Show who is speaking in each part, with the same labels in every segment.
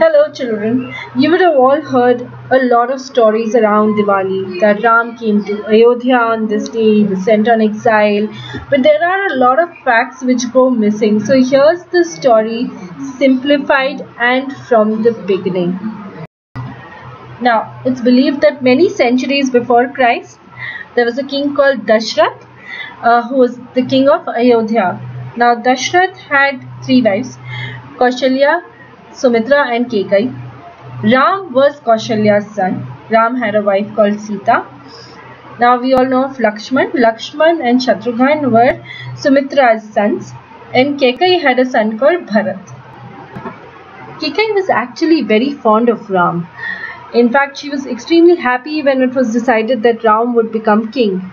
Speaker 1: Hello children, you would have all heard a lot of stories around Diwali that Ram came to Ayodhya on this day, he was sent on exile, but there are a lot of facts which go missing. So here's the story simplified and from the beginning. Now, it's believed that many centuries before Christ, there was a king called Dashrath uh, who was the king of Ayodhya. Now, Dashrath had three wives, Kaushalya, Sumitra and Kekai. Ram was Kaushalya's son. Ram had a wife called Sita. Now we all know of Lakshman. Lakshman and Shatrughan were Sumitra's sons and Kekai had a son called Bharat. Kekai was actually very fond of Ram. In fact, she was extremely happy when it was decided that Ram would become king.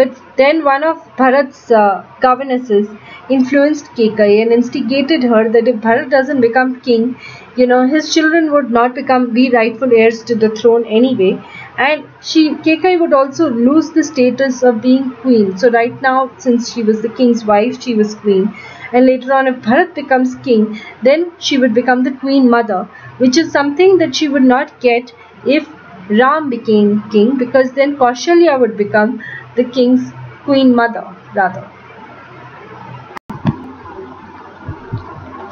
Speaker 1: But then one of Bharat's uh, governesses influenced Kekai and instigated her that if Bharat doesn't become king, you know, his children would not become be rightful heirs to the throne anyway. And she Kekai would also lose the status of being queen. So right now, since she was the king's wife, she was queen. And later on, if Bharat becomes king, then she would become the queen mother, which is something that she would not get if Ram became king because then Kaushalya would become the king's queen mother rather.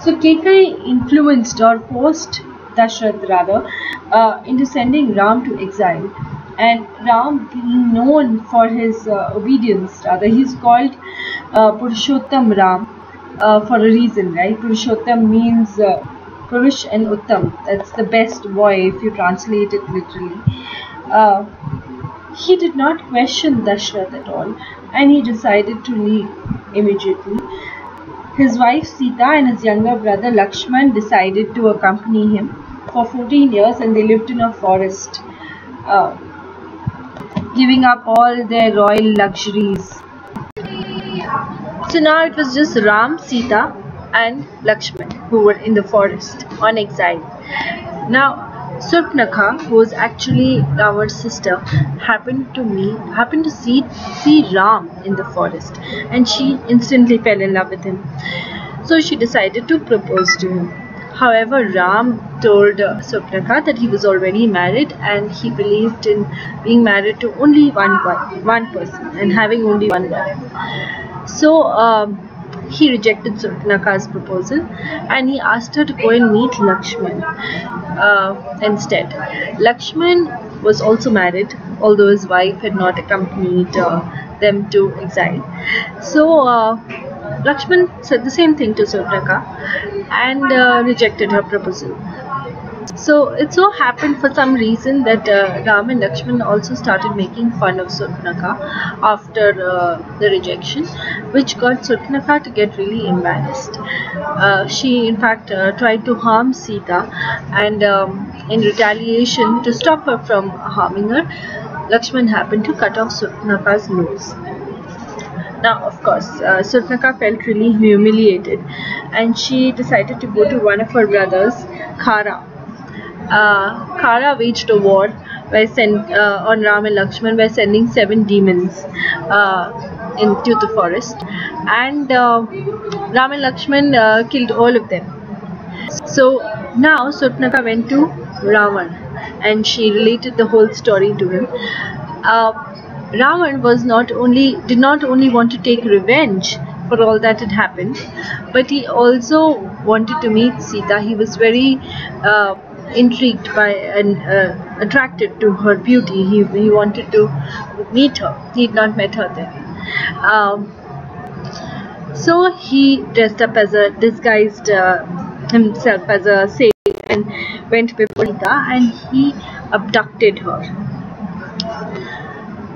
Speaker 1: So Kekai influenced or forced Dashrath rather uh, into sending Ram to exile. And Ram being known for his uh, obedience rather he's called uh, Purushottam Ram uh, for a reason right? Purushottam means uh, Purush and Uttam. That's the best boy if you translate it literally. Uh, he did not question Dashrath at all and he decided to leave immediately. His wife Sita and his younger brother Lakshman decided to accompany him for 14 years and they lived in a forest, uh, giving up all their royal luxuries. So now it was just Ram, Sita and Lakshman who were in the forest on exile. Now Surpnakha, who was actually our sister, happened to me happened to see see Ram in the forest, and she instantly fell in love with him. So she decided to propose to him. However, Ram told uh, that he was already married and he believed in being married to only one one person and having only one wife. So. Um, he rejected Surpnakha's proposal and he asked her to go and meet Lakshman uh, instead. Lakshman was also married, although his wife had not accompanied uh, them to exile. So uh, Lakshman said the same thing to Surpnakha and uh, rejected her proposal. So it so happened for some reason that uh, Ram and Lakshman also started making fun of Surpanakha after uh, the rejection, which got Surpanakha to get really embarrassed. Uh, she in fact uh, tried to harm Sita and um, in retaliation to stop her from harming her, Lakshman happened to cut off Surpanakha's nose. Now, of course, uh, Surpanakha felt really humiliated and she decided to go to one of her brothers, Khara, uh, Khara waged a war by send, uh, on Ram and Lakshman by sending seven demons uh, into the forest and uh, Ram and Lakshman uh, killed all of them. So now Surpanakha went to Ravan and she related the whole story to him. Uh, Ravan was not only did not only want to take revenge for all that had happened, but he also wanted to meet Sita. He was very uh, intrigued by and uh, attracted to her beauty. He, he wanted to meet her. He had not met her then. Um, so he dressed up as a disguised uh, himself as a saint and went before Sita and he abducted her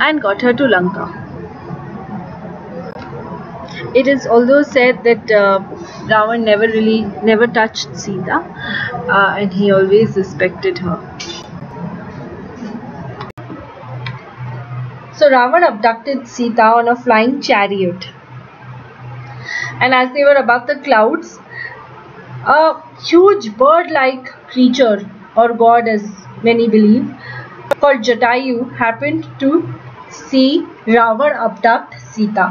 Speaker 1: and got her to Lanka. It is although said that uh, Ravan never really never touched Sita uh, and he always respected her. So Ravan abducted Sita on a flying chariot and as they were above the clouds a huge bird-like creature or god as many believe called Jatayu happened to see Ravan abduct Sita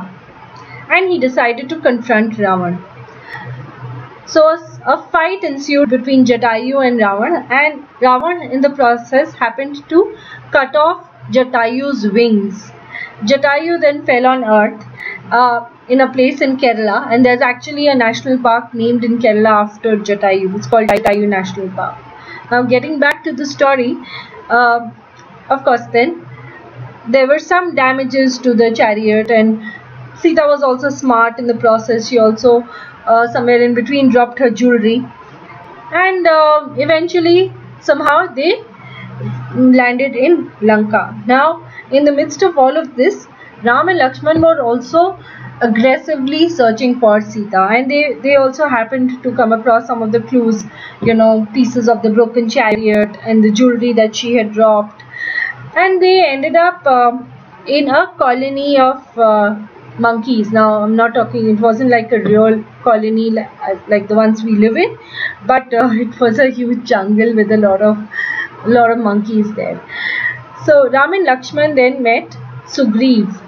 Speaker 1: and he decided to confront Ravan. So a fight ensued between Jatayu and Ravan and Ravan in the process happened to cut off Jatayu's wings. Jatayu then fell on earth uh, in a place in Kerala and there's actually a national park named in Kerala after Jatayu. It's called Jatayu National Park. Now getting back to the story, uh, of course then there were some damages to the chariot and Sita was also smart in the process. She also uh, somewhere in between dropped her jewelry. And uh, eventually somehow they landed in Lanka. Now in the midst of all of this Ram and Lakshman were also aggressively searching for Sita. And they, they also happened to come across some of the clues you know pieces of the broken chariot and the jewelry that she had dropped. And they ended up uh, in a colony of uh, monkeys. Now i'm not talking it wasn't like a real colony like, the ones we live in but uh, it was a huge jungle with a lot of lot of monkeys there. So ram and lakshman then met sugriv.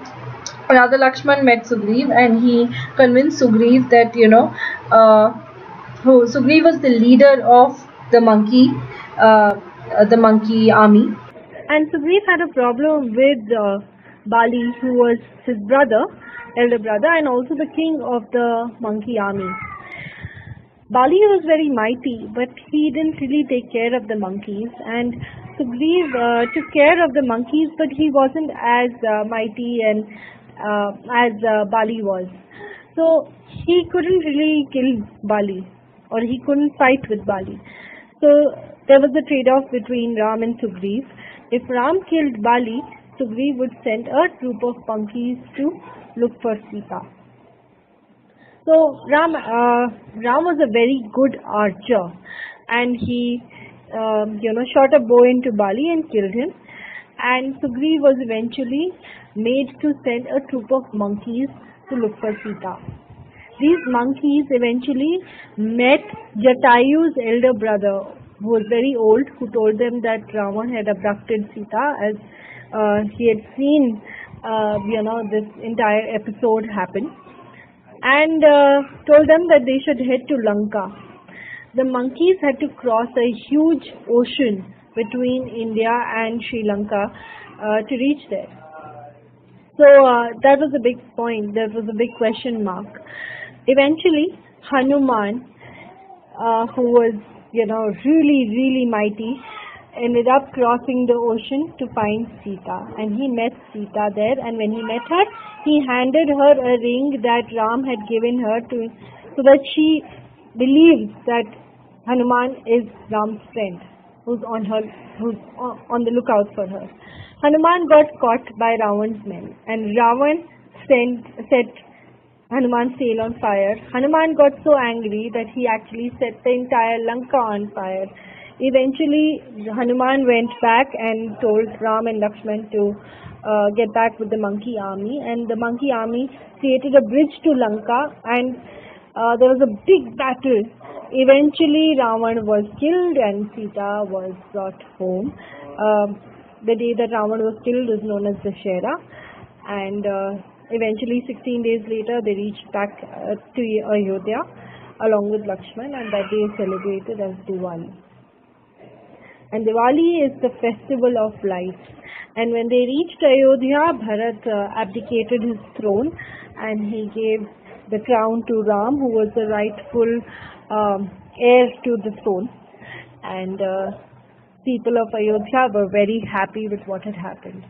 Speaker 1: Rather lakshman met sugriv and he convinced sugriv that you know uh, who sugriv was the leader of the monkey uh, the monkey army. And Sugriv had a problem with uh, Bali, who was his brother, elder brother, and also the king of the monkey army. Bali was very mighty, but he didn't really take care of the monkeys, and Sugriv uh, took care of the monkeys, but he wasn't as uh, mighty and uh, as uh, Bali was. So he couldn't really kill Bali, or he couldn't fight with Bali. So there was a trade-off between Ram and Sugriv. If Ram killed Bali, Sugriv would send a troop of monkeys to look for Sita. So Ram, uh, Ram was a very good archer, and he, um, you know, shot a bow into Bali and killed him. And Sugriv was eventually made to send a troop of monkeys to look for Sita. These monkeys eventually met Jatayu's elder brother, who was very old, who told them that Ravan had abducted Sita as uh, he had seen, uh, you know, this entire episode happen, and uh, told them that they should head to Lanka. The monkeys had to cross a huge ocean between India and Sri Lanka uh, to reach there. So uh, that was a big point. That was a big question mark. Eventually, Hanuman, uh, who was you know, really, really mighty, ended up crossing the ocean to find Sita. And he met Sita there, and when he met her, he handed her a ring that Ram had given her to, so that she believes that Hanuman is Ram's friend, who's on her, who's on the lookout for her. Hanuman got caught by Ravan's men, and Ravan sent, set Hanuman's tail on fire. Hanuman got so angry that he actually set the entire Lanka on fire. Eventually, Hanuman went back and told Ram and Lakshman to uh, get back with the monkey army, and the monkey army created a bridge to Lanka, and uh, there was a big battle. Eventually, Ravan was killed and Sita was brought home. Uh, the day that Ravan was killed is known as Dashera, and uh, Eventually, 16 days later, they reached back uh, to Ayodhya along with Lakshman, and that day is celebrated as Diwali. And Diwali is the festival of lights. And when they reached Ayodhya, Bharat uh, abdicated his throne and he gave the crown to Ram, who was the rightful um, heir to the throne. And uh, people of Ayodhya were very happy with what had happened.